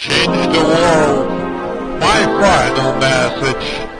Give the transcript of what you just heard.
Change the world. My final message.